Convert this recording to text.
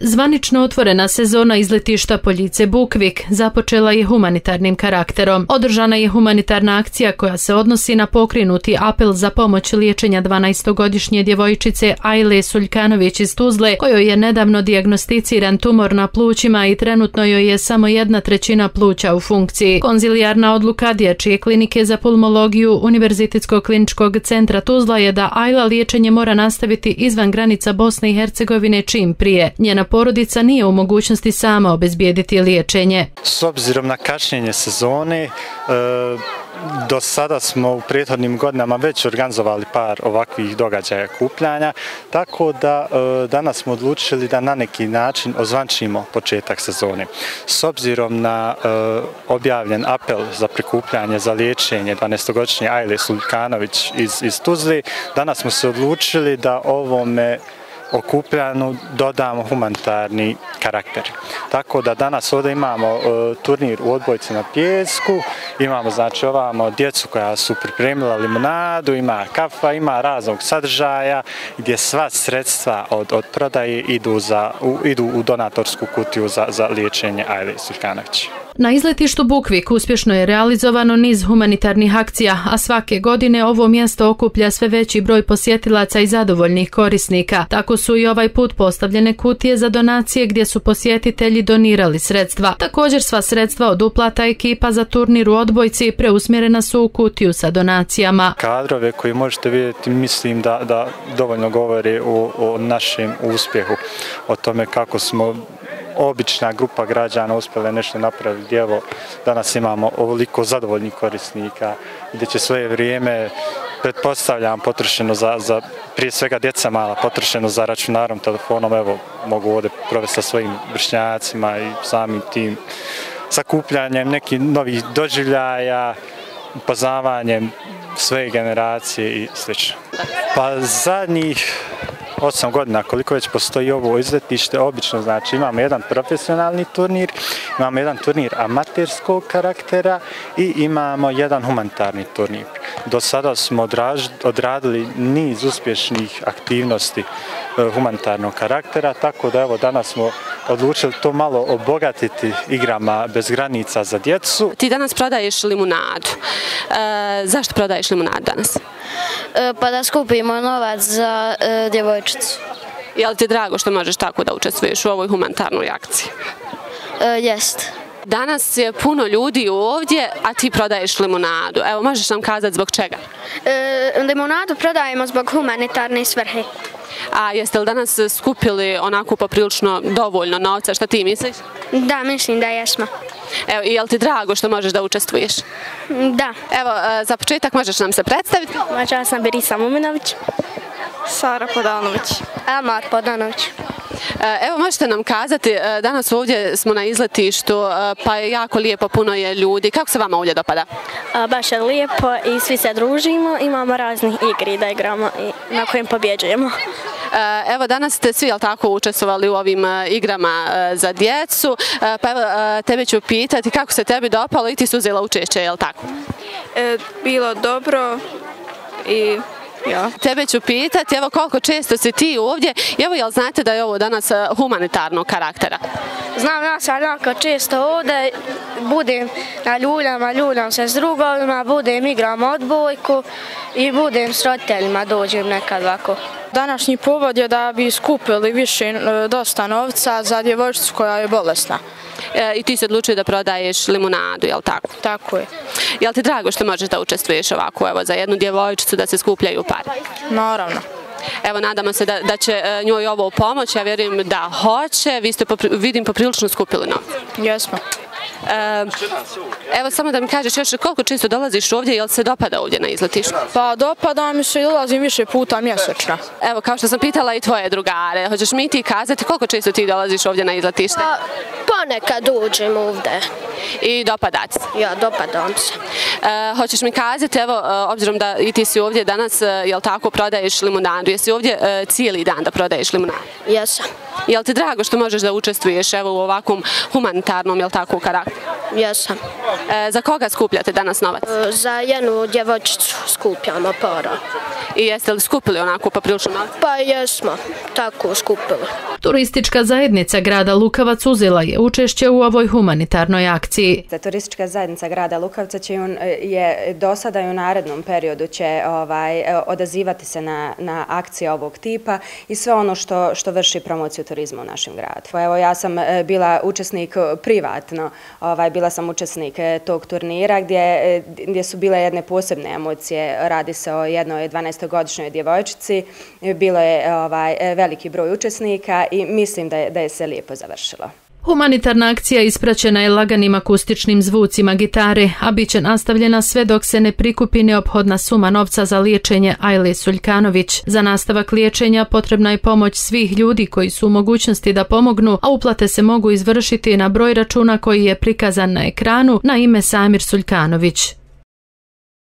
Zvanično otvorena sezona izletišta Poljice Bukvik započela je humanitarnim karakterom. Održana je humanitarna akcija koja se odnosi na pokrenuti apel za pomoć liječenja 12-godišnje djevojčice Ajle Suljkanović iz Tuzle, kojoj je nedavno diagnosticiran tumor na plućima i trenutno joj je samo jedna trećina pluća u funkciji. Konzilijarna odluka Dječije klinike za pulmologiju Univerzitetskog kliničkog centra Tuzla je da Ajla liječenje mora nastaviti izvan granica Bosne i Hercegovine čim prije. Njena porodica nije u mogućnosti sama obezbijediti liječenje. S obzirom na kašnjenje sezone, e, do sada smo u prethodnim godinama već organizovali par ovakvih događaja kupljanja, tako da e, danas smo odlučili da na neki način ozvančimo početak sezone. S obzirom na e, objavljen apel za prikupljanje za liječenje 12-godišnje Ajle Sulkanović iz, iz Tuzli, danas smo se odlučili da ovome okupljanu dodamo humanitarni karakter. Tako da danas ovdje imamo e, turnir u odbojci na pjesku, imamo znači ovamo djecu koja su pripremila limonadu, ima kafa, ima raznog sadržaja gdje sva sredstva od, od prodaje idu, za, u, idu u donatorsku kutiju za, za liječenje Ajle Sulkanovića. Na izletištu Bukvik uspješno je realizovano niz humanitarnih akcija, a svake godine ovo mjesto okuplja sve veći broj posjetilaca i zadovoljnih korisnika. Tako su i ovaj put postavljene kutije za donacije gdje su posjetitelji donirali sredstva. Također sva sredstva od uplata ekipa za turnir u odbojci preusmjerena su u kutiju sa donacijama. Kadrove koji možete vidjeti mislim da, da dovoljno govori o, o našem uspjehu, o tome kako smo obična grupa građana uspjela nešto napraviti. Evo, danas imamo ovoliko zadovoljnih korisnika gdje će svoje vrijeme pretpostavljam potrošeno za, za prije svega djeca mala potrošeno za računarom, telefonom, evo mogu ovdje provesti sa svojim vršnjacima i samim tim sakupljanjem nekih novih doživljaja, upoznavanjem sve generacije i sl. Pa zadnjih osam godina koliko već postoji ovo izletište, obično znači imamo jedan profesionalni turnir, imamo jedan turnir amaterskog karaktera i imamo jedan humanitarni turnir. Do sada smo odradili niz uspješnih aktivnosti eh, humanitarnog karaktera, tako da evo danas smo odlučili to malo obogatiti igrama bez granica za djecu. Ti danas prodaješ limunadu. E, zašto prodaješ limunadu danas? E, pa da skupimo novac za e, djevojčicu. Je li ti drago što možeš tako da učestvuješ u ovoj humanitarnoj akciji? E, jest. Danas je puno ljudi ovdje, a ti prodaješ limunadu. Evo, možeš nam kazati zbog čega? E, limunadu prodajemo zbog humanitarne svrhe. A jeste li danas skupili onako poprilično dovoljno novca? Šta ti misliš? Da, mislim da jesmo. Evo, i je li ti drago što možeš da učestvuješ? Da. Evo, e, za početak možeš nam se predstaviti? Mađa, ja sam Berisa Muminović. Sara Podanović. Elmar Podanović. E, evo možete nam kazati, e, danas ovdje smo na izletištu, pa je jako lijepo, puno je ljudi. Kako se vama ovdje dopada? Baš je lijepo i svi se družimo, imamo raznih igri da igramo i na kojim pobjeđujemo. Evo, danas ste svi, jel tako, učestvovali u ovim igrama za djecu, pa evo, tebe ću pitati kako se tebi dopalo i ti su uzela učešće, jel tako? Bilo dobro i Ja. Tebe ću pitati, evo koliko često si ti ovdje, evo jel znate da je ovo danas humanitarnog karaktera? Znam, ja sam jako često ovdje, budem na ljuljama, ljuljam se s drugovima, budem igram odbojku i budem s roditeljima, dođem nekad ovako. Današnji povod je da bi skupili više e, dosta novca za djevojčicu koja je bolesna. E, I ti se odlučuje da prodaješ limunadu, je li tako? Tako je. Je li ti drago što možeš da učestvuješ ovako evo, za jednu djevojčicu da se skupljaju pare? Naravno. Evo, nadamo se da, da će e, njoj ovo pomoć, ja vjerujem da hoće, vi ste, popri, vidim, poprilično skupili novce. Jesmo. Evo samo da mi kažeš još koliko često dolaziš ovdje, jel se dopada ovdje na izletištu? Pa dopada mi se i dolazim više puta mjesečno. Evo kao što sam pitala i tvoje drugare, hoćeš mi ti kazati koliko često ti dolaziš ovdje na izletište? Pa ponekad uđem ovdje. I dopadat se? Ja, dopadam se. E, hoćeš mi kazati, evo, e, obzirom da i ti si ovdje danas, e, jel tako, prodaješ limunadu, jesi ovdje e, cijeli dan da prodaješ limunadu? Jesam. Jel ti drago što možeš da učestvuješ evo, u ovakvom humanitarnom, jel tako, karakteru? Jesam. E, za koga skupljate danas novac? E, za jednu djevojčicu skupljamo para i jeste li skupili onako poprilično novca? Pa jesmo, tako skupili. Turistička zajednica grada Lukavac uzela je učešće u ovoj humanitarnoj akciji. Turistička zajednica grada Lukavca će je do sada i u narednom periodu će ovaj, odazivati se na, na akcije ovog tipa i sve ono što, što vrši promociju turizma u našem gradu. Pa evo ja sam e, bila učesnik privatno, ovaj, bila sam učesnik e, tog turnira gdje, e, gdje su bile jedne posebne emocije. Radi se o jednoj 12-godišnjoj djevojčici, bilo je ovaj, veliki broj učesnika i mislim da je, da je se lijepo završilo. Humanitarna akcija ispraćena je laganim akustičnim zvucima gitare, a bit će nastavljena sve dok se ne prikupi neophodna suma novca za liječenje Ajle Suljkanović. Za nastavak liječenja potrebna je pomoć svih ljudi koji su u mogućnosti da pomognu, a uplate se mogu izvršiti na broj računa koji je prikazan na ekranu na ime Samir Suljkanović.